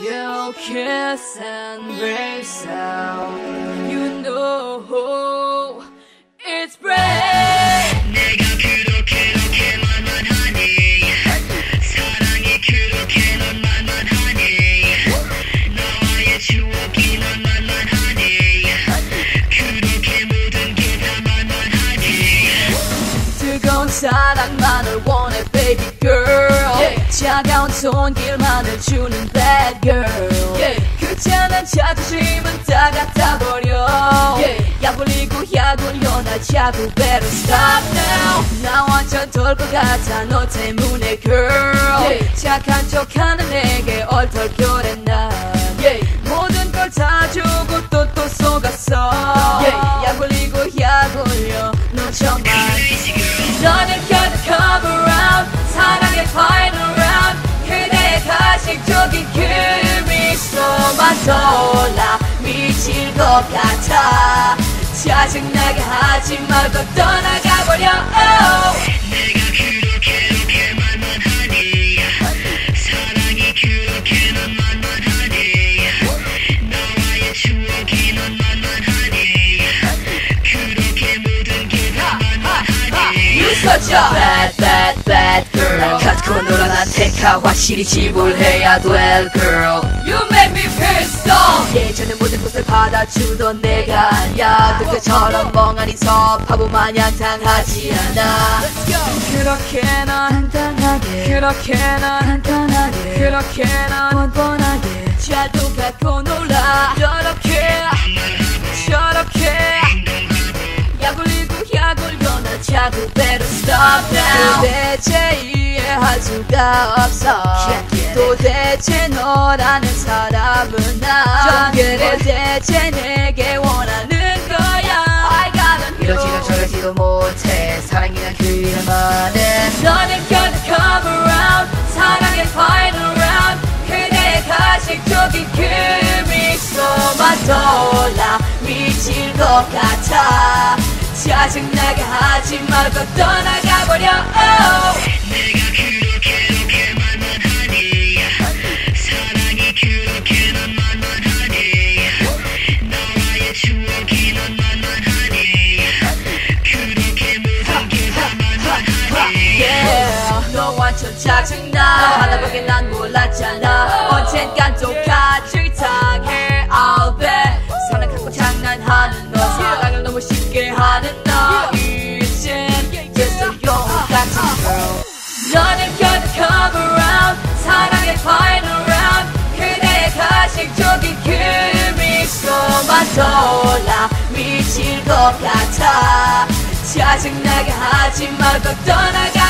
Your kiss and brave sound You 뜨거운 사랑만을 원해 baby girl. 차가운 손길만을 주는 bad girl. 귀찮은 자존심은 다 갖다 버려. 약 올리고 약 올려 나 자꾸 better stop now. 나 완전 돌것 같아 너 때문에 girl. 착한 척하는 내게 얼떨결에 난 모든 걸 다 주고 또또 속았 것 같아. 짜증나게 하지 말고 떠나가 버려. Oh. 내가 그렇게 그렇게 만만 하니 사랑이 그렇게 넌 만만하니 나와의 추억이 넌 만만하니 그렇게 모든 게다 만만하니 a bad bad bad girl. 날 갖고 놀아 난 택하 확실히 지불해야 될 girl 예전에 모든 것을 받아주던 내가 아니야. 그때처럼 멍하니 서 바보 마냥 당하지 않아. 그렇게 넌 단단하게 그렇게 넌 단단하게 그렇게 넌 뻔뻔하게. 잘도 갖고 놀아 저렇게 저렇게. 약 올리고 약 올려 나 자꾸 better stop now. 도대체 이 해할 수가 없어. 도대체 너라는 사람은 나. 도대체 내게 원하는 거야. 이러지도 저러지도 못해. 사랑이란 그 이름만은 너는 곁에 come around 사랑의 final round. 그대의 가식적인 그 미소만 떠올라. 미칠 것 같아. 짜증나게 하지 말고 떠나가버려 완전 짜증나 하나밖에 난 몰랐잖아. 언젠간 똑같이 당해 I'll bet. 사랑 갖고 장난하는 너 사랑을 너무 쉽게 하는 너. 이젠 됐어 영웅 같은 girl. 너는 곁에 come around 사랑의 final round. 그대의 가식적인 그 미소만 떠올라. 미칠 것 같아. 짜증나게 하지 말고 떠나가